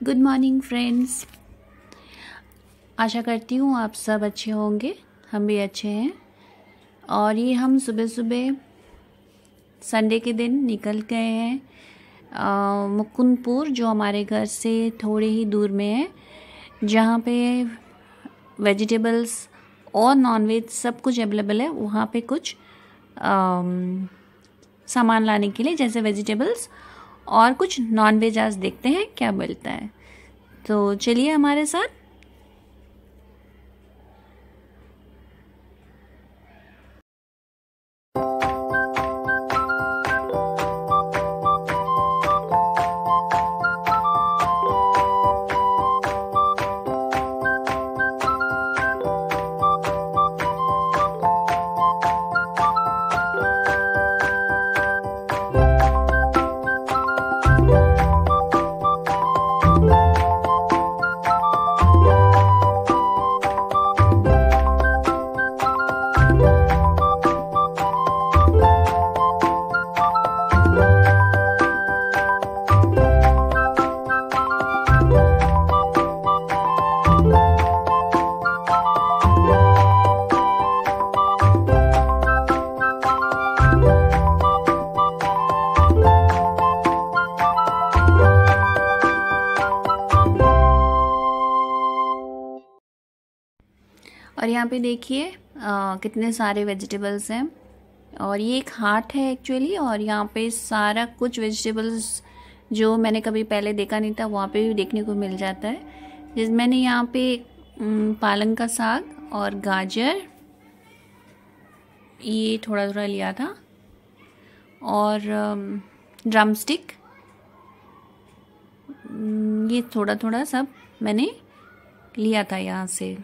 Good morning friends आशा करती हूँ आप सब अच्छे होंगे, हम भी अच्छे हैं। और ये हम सुबह सुबह संडे के दिन निकल गए हैं। मुकुंदपुर, जो हमारे घर से थोड़े ही दूर में है, जहाँ पे वेजिटेबल्स और नॉनवेज सब कुछ अवेलेबल है, वहाँ पे कुछ सामान लाने के लिए, जैसे वेजिटेबल्स और कुछ नॉन वेज आज देखते हैं क्या मिलता है। तो चलिए हमारे साथ और यहाँ पे देखिए कितने सारे वेजिटेबल्स हैं। और ये एक हाट है एक्चुअली और यहाँ पे सारा कुछ वेजिटेबल्स जो मैंने कभी पहले देखा नहीं था, वहाँ पे भी देखने को मिल जाता है। जिस, मैंने यहाँ पे पालंग का साग और गाजर, ये थोड़ा थोड़ा लिया था। और ड्रम स्टिक ये थोड़ा थोड़ा सब मैंने लिया था यहाँ से।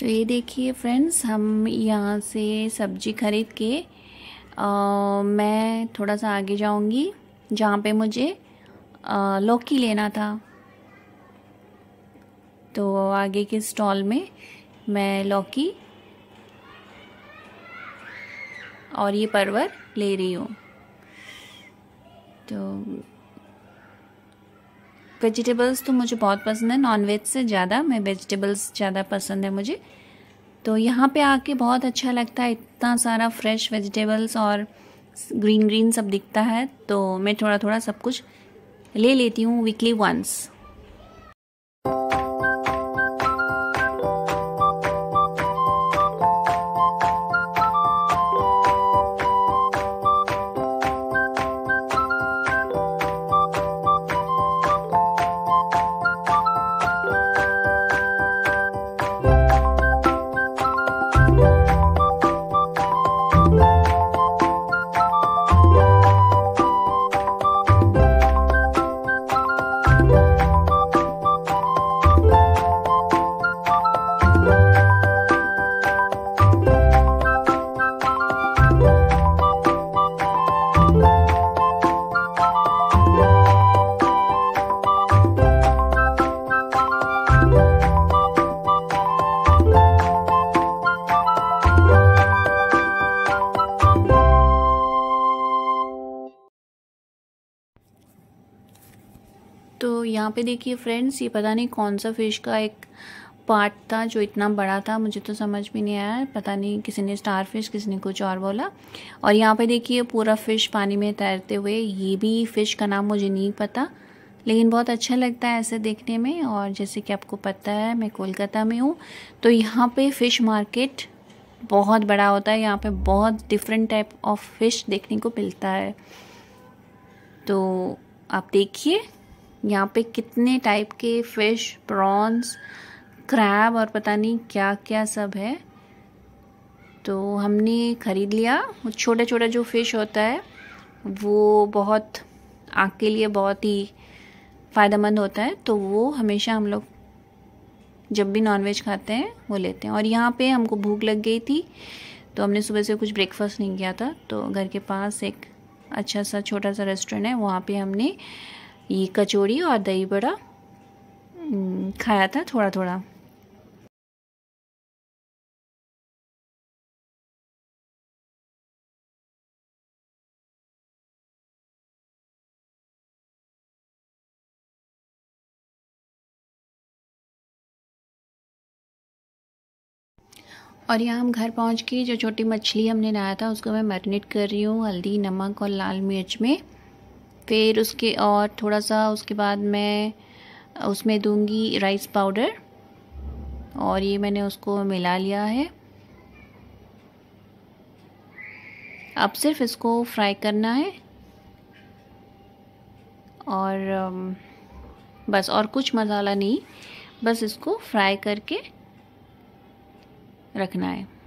तो ये देखिए फ्रेंड्स हम यहाँ से सब्ज़ी खरीद के आ, मैं थोड़ा सा आगे जाऊँगी जहाँ पे मुझे आ, लौकी लेना था। तो आगे के स्टॉल में मैं लौकी और ये परवर ले रही हूँ। तो वेजिटेबल्स तो मुझे बहुत पसंद है नॉन वेज से ज़्यादा, मैं वेजिटेबल्स ज़्यादा पसंद है मुझे। तो यहाँ पे आके बहुत अच्छा लगता है, इतना सारा फ्रेश वेजिटेबल्स और ग्रीन ग्रीन सब दिखता है तो मैं थोड़ा थोड़ा सब कुछ ले लेती हूँ वीकली वंस यहाँ पे देखिए फ्रेंड्स ये पता नहीं कौन सा फ़िश का एक पार्ट था जो इतना बड़ा था, मुझे तो समझ में नहीं आया। पता नहीं किसी ने स्टार फ़िश किसी ने कुछ और बोला। और यहाँ पे देखिए पूरा फ़िश पानी में तैरते हुए, ये भी फ़िश का नाम मुझे नहीं पता, लेकिन बहुत अच्छा लगता है ऐसे देखने में। और जैसे कि आपको पता है, मैं कोलकाता में हूँ तो यहाँ पे फ़िश मार्केट बहुत बड़ा होता है। यहाँ पे बहुत डिफरेंट टाइप ऑफ़ फ़िश देखने को मिलता है। तो आप देखिए। यहाँ पे कितने टाइप के फ़िश प्रॉन्स क्रैब और पता नहीं क्या क्या सब है। तो हमने ख़रीद लिया। छोटा छोटा जो फ़िश होता है, वो बहुत आँख के लिए बहुत ही फ़ायदेमंद होता है। तो वो हमेशा हम लोग जब भी नॉनवेज खाते हैं, वो लेते हैं। और यहाँ पे हमको भूख लग गई थी तो हमने सुबह से कुछ ब्रेकफास्ट नहीं किया था। तो घर के पास एक अच्छा सा छोटा सा रेस्टोरेंट है, वहाँ पे हमने ये कचौड़ी और दही बड़ा। खाया था थोड़ा थोड़ा। और यहाँ हम घर पहुँच के जो छोटी मछली हमने लाया था, उसको मैं मैरिनेट कर रही हूँ, हल्दी, नमक और लाल मिर्च में। फिर उसके और थोड़ा सा उसके बाद मैं उसमें दूँगी राइस पाउडर और ये मैंने उसको मिला लिया है। अब सिर्फ़ इसको फ्राई करना है। और बस और कुछ मसाला नहीं, बस इसको फ्राई करके रखना है।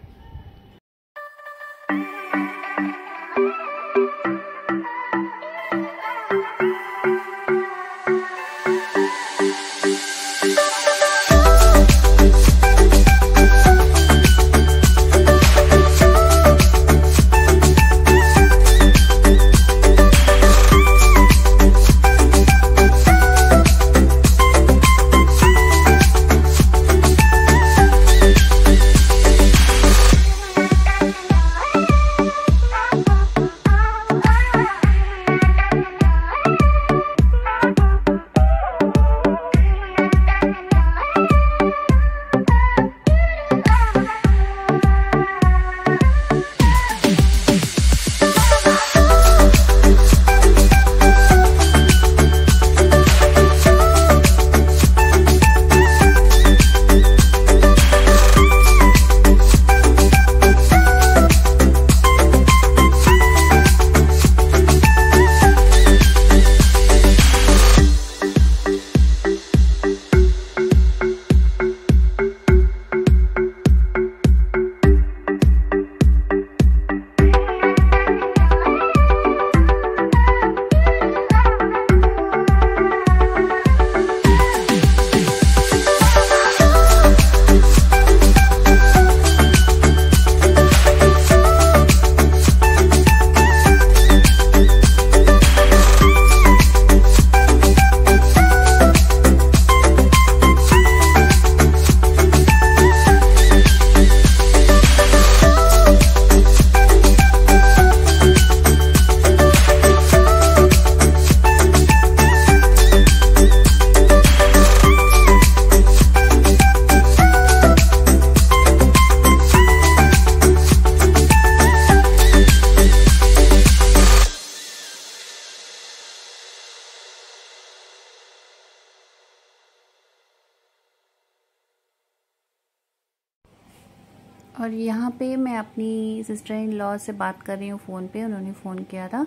और यहाँ पे मैं अपनी सिस्टर इन लॉ से बात कर रही हूँ फ़ोन पे उन्होंने फ़ोन किया था।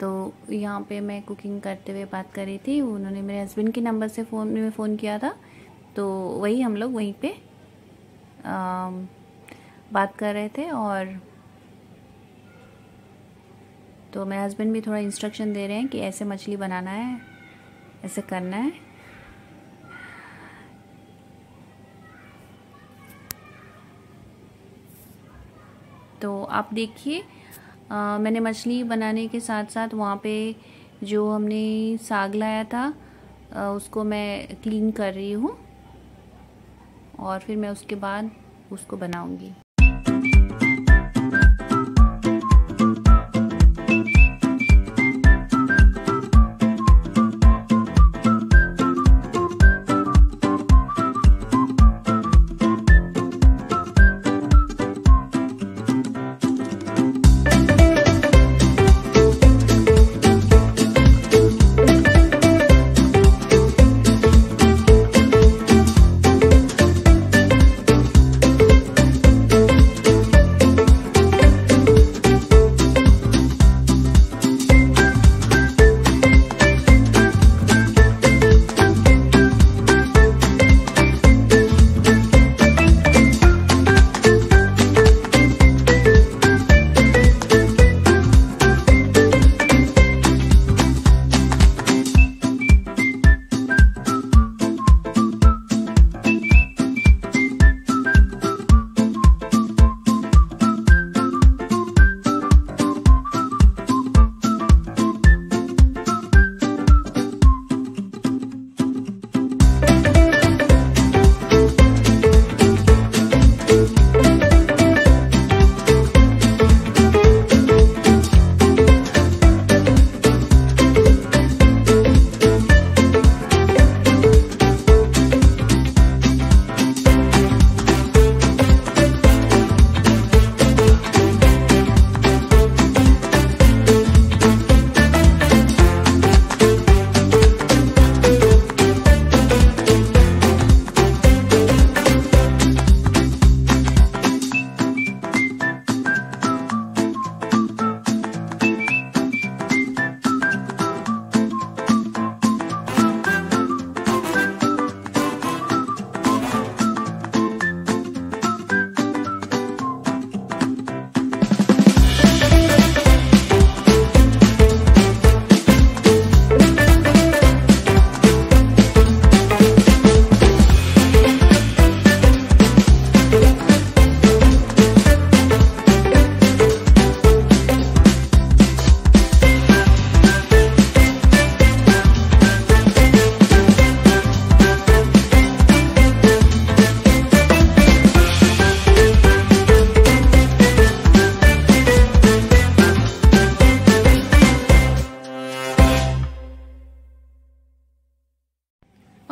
तो यहाँ पे मैं कुकिंग करते हुए बात कर रही थी उन्होंने मेरे हस्बैंड के नंबर से फ़ोन में फ़ोन किया था। तो वही हम लोग वहीं पे आ, बात कर रहे थे और तो मेरे हस्बैंड भी थोड़ा इंस्ट्रक्शन दे रहे हैं कि ऐसे मछली बनाना है ऐसे करना है। तो आप देखिए मैंने मछली बनाने के साथ साथ वहाँ पे जो हमने साग लाया था आ, उसको मैं क्लीन कर रही हूँ और फिर मैं उसके बाद उसको बनाऊँगी।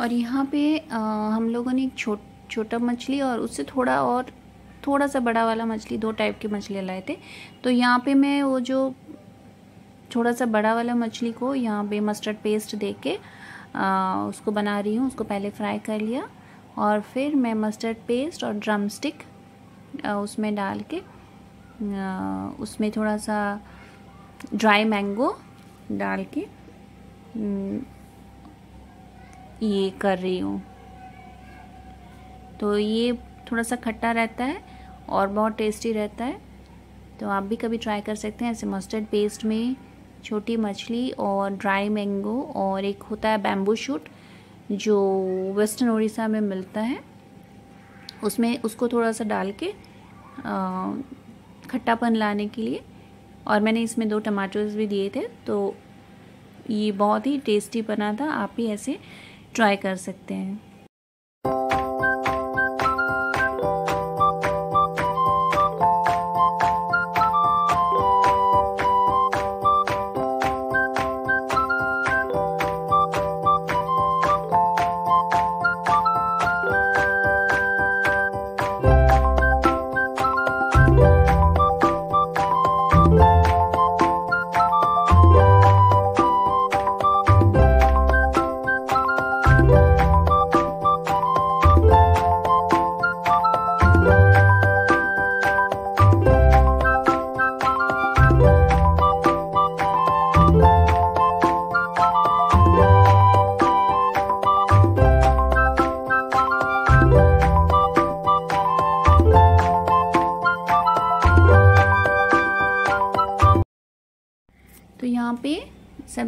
और यहाँ पे आ, हम लोगों ने एक छोट छोटा मछली और उससे थोड़ा और थोड़ा सा बड़ा वाला मछली दो टाइप की मछली लाए थे। तो यहाँ पे मैं वो जो थोड़ा सा बड़ा वाला मछली को यहाँ पे मस्टर्ड पेस्ट दे के आ, उसको बना रही हूँ उसको पहले फ्राई कर लिया। और फिर मैं मस्टर्ड पेस्ट और ड्रम स्टिक उसमें डाल के आ, उसमें थोड़ा सा ड्राई मैंगो डाल के ये कर रही हूँ। तो ये थोड़ा सा खट्टा रहता है और बहुत टेस्टी रहता है। तो आप भी कभी ट्राई कर सकते हैं ऐसे मस्टर्ड पेस्ट में छोटी मछली और ड्राई मैंगो और एक होता है बैम्बू शूट जो वेस्टर्न उड़ीसा में मिलता है। उसमें उसको थोड़ा सा डाल के खट्टापन लाने के लिए और मैंने इसमें दो टमाटोज भी दिए थे तो ये बहुत ही टेस्टी बना था। आप भी ऐसे ट्राई कर सकते हैं।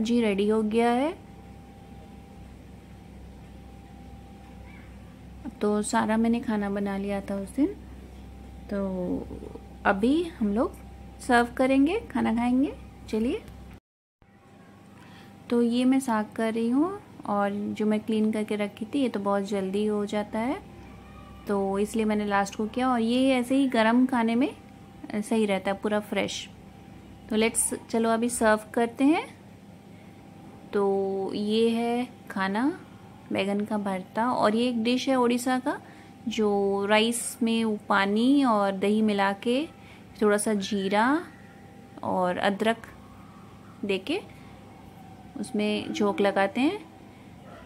सब्ज़ी रेडी हो गया है। तो सारा मैंने खाना बना लिया था उस दिन। तो अभी हम लोग सर्व करेंगे, खाना खाएँगे। चलिए। तो ये मैं साग कर रही हूँ और जो मैं क्लीन करके रखी थी, ये तो बहुत जल्दी हो जाता है। तो इसलिए मैंने लास्ट को किया और ये ऐसे ही गरम खाने में सही रहता है, पूरा फ्रेश तो लेट्स चलो अभी सर्व करते हैं। तो ये है खाना, बैगन का भरता और ये एक डिश है उड़ीसा का, जो राइस में पानी और दही मिला के थोड़ा सा जीरा और अदरक देके उसमें झोंक लगाते हैं।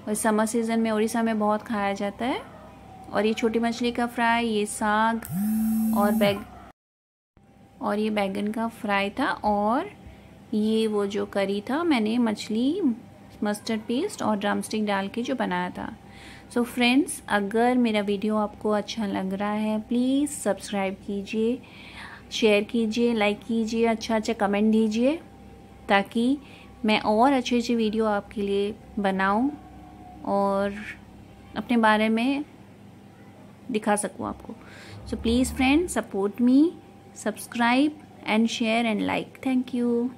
और समर सीज़न में उड़ीसा में बहुत खाया जाता है। और ये छोटी मछली का फ्राई, ये साग और बैग और ये बैगन का फ्राई था और ये वो जो करी था, मैंने मछली मस्टर्ड पेस्ट और ड्रम स्टिक डाल के जो बनाया था। सो so फ्रेंड्स अगर मेरा वीडियो आपको अच्छा लग रहा है प्लीज़ सब्सक्राइब कीजिए शेयर कीजिए लाइक कीजिए अच्छा अच्छा कमेंट दीजिए, ताकि मैं और अच्छे अच्छे वीडियो आपके लिए बनाऊँ और अपने बारे में दिखा सकूँ आपको। So please friend support me subscribe and share and like thank you.